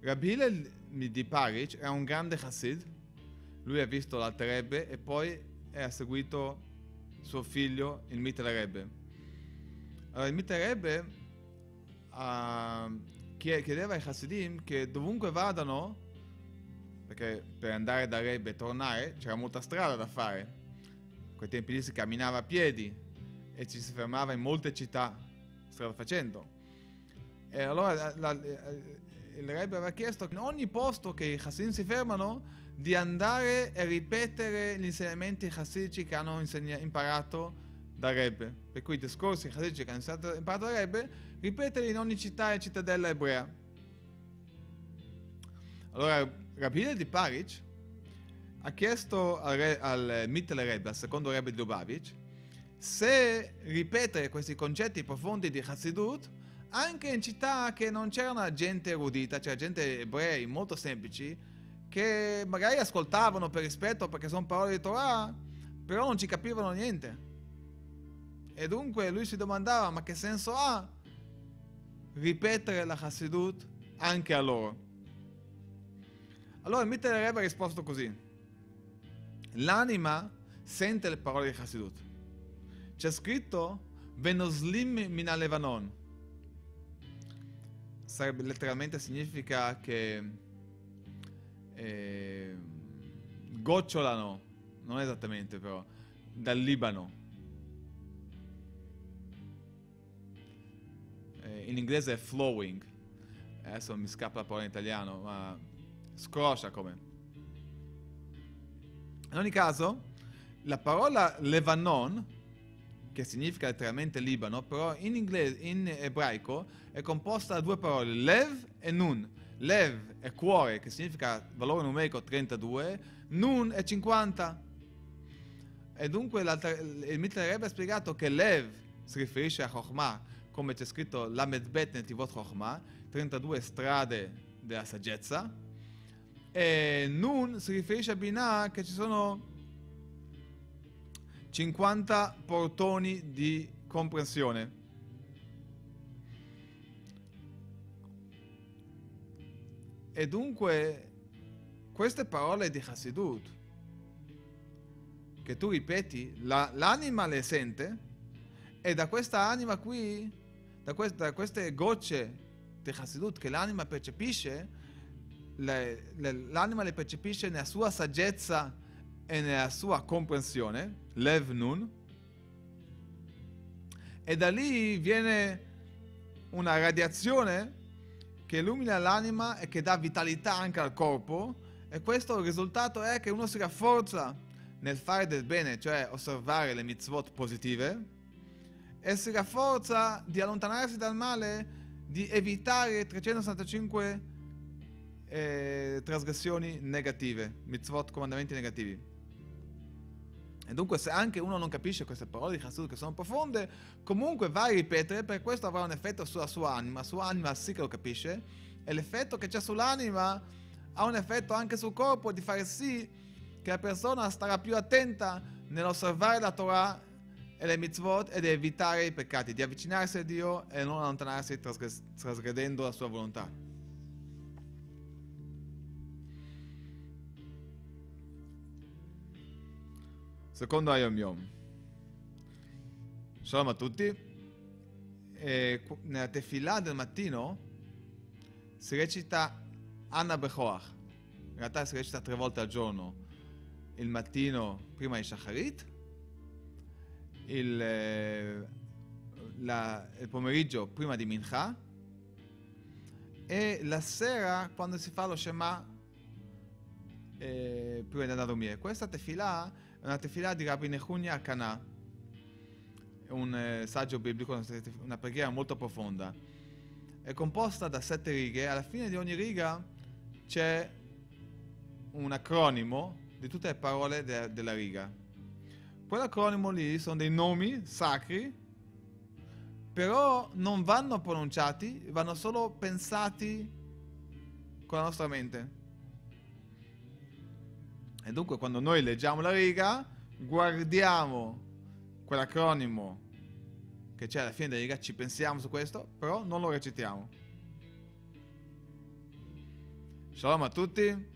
Rabbi Hillel di Paric è un grande Hassid, lui ha visto l'Alter Rebbe e poi ha seguito suo figlio, il Mitel Rebbe. Allora, il Mitel Rebbe uh, chiedeva ai Hasidim che dovunque vadano, perché per andare da Rebbe e tornare c'era molta strada da fare, a quei tempi lì si camminava a piedi e ci si fermava in molte città strada facendo. E allora la, la, il Rebbe aveva chiesto in ogni posto che i Hasidim si fermano di andare e ripetere gli insegnamenti chassidici che hanno insegna- imparato da Rebbe. Per cui i discorsi chassidici che hanno imparato da Rebbe, ripeterli in ogni città e cittadella ebrea. Allora, Rabbi di Paric ha chiesto al, re, al Mittel Rebbe, al secondo Rebbe di Lubavitch, se ripetere questi concetti profondi di Chassidut anche in città che non c'era gente erudita, c'era gente ebrei molto semplici, che magari ascoltavano per rispetto perché sono parole di Torah, però non ci capivano niente. E dunque lui si domandava, ma che senso ha ripetere la Hasidut anche a loro? Allora il Mitter Rebbe risposto così. L'anima sente le parole di Hasidut. C'è scritto Venoslim min Levanon. Sarebbe, letteralmente significa che eh, gocciolano, non esattamente però, dal Libano. Eh, in inglese è flowing, adesso mi scappa la parola in italiano, ma scroscia come. In ogni caso, la parola Levanon, che significa letteralmente Libano, però in inglese, in ebraico, è composta da due parole, Lev e Nun. Lev è cuore, che significa valore numerico 32, Nun è 50. E dunque il Mittler Rebbe ha spiegato che Lev si riferisce a Chokhmah, come c'è scritto Lamed Bet Netivot Chokhmah, 32 strade della saggezza, e Nun si riferisce a Binah che ci sono 50 portoni di comprensione. E dunque queste parole di Hasidut che tu ripeti, la, l'anima le sente e da questa anima qui, da, quest, da queste gocce di Hasidut che l'anima percepisce, le, le, l'anima le percepisce nella sua saggezza e nella sua comprensione, Lev Nun, e da lì viene una radiazione che illumina l'anima e che dà vitalità anche al corpo e questo il risultato è che uno si rafforza nel fare del bene, cioè osservare le mitzvot positive e si rafforza di allontanarsi dal male, di evitare 365 eh, trasgressioni negative, mitzvot, comandamenti negativi. E dunque se anche uno non capisce queste parole di Hasidut che sono profonde, comunque va a ripetere perché questo avrà un effetto sulla sua anima, sua anima sì che lo capisce, e l'effetto che c'è sull'anima ha un effetto anche sul corpo di fare sì che la persona starà più attenta nell'osservare la Torah e le mitzvot ed evitare i peccati, di avvicinarsi a Dio e non allontanarsi trasgredendo la sua volontà. Secondo Ayom Yom. Shalom a tutti. E nella tefilà del mattino si recita Anna Bechoach. In realtà si recita tre volte al giorno. Il mattino prima di Shacharit, il, eh, la, il pomeriggio prima di Mincha e la sera quando si fa lo Shema eh, prima di andare a dormire. Questa tefilà una tefilà di Rabbi Nehunia Kana, un eh, saggio biblico, una preghiera molto profonda. È composta da sette righe, alla fine di ogni riga c'è un acronimo di tutte le parole de- della riga. Quell'acronimo lì sono dei nomi sacri, però non vanno pronunciati, vanno solo pensati con la nostra mente. E dunque quando noi leggiamo la riga, guardiamo quell'acronimo che c'è alla fine della riga, ci pensiamo su questo, però non lo recitiamo. Shalom a tutti.